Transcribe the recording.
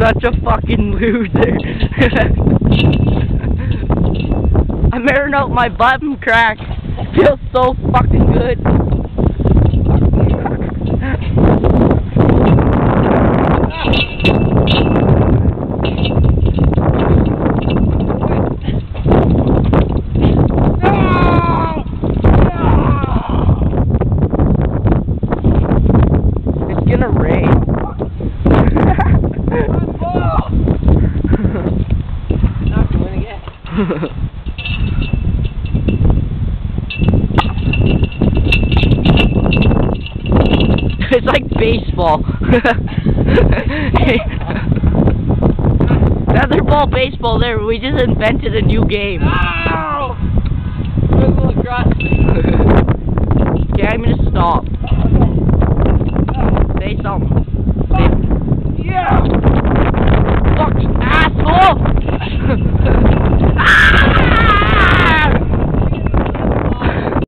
such a fucking loser. I'm airing out my button crack. Feels so fucking good. it's like baseball. Featherball baseball there, we just invented a new game. Ow! Okay, I'm gonna stop. Say something. Say,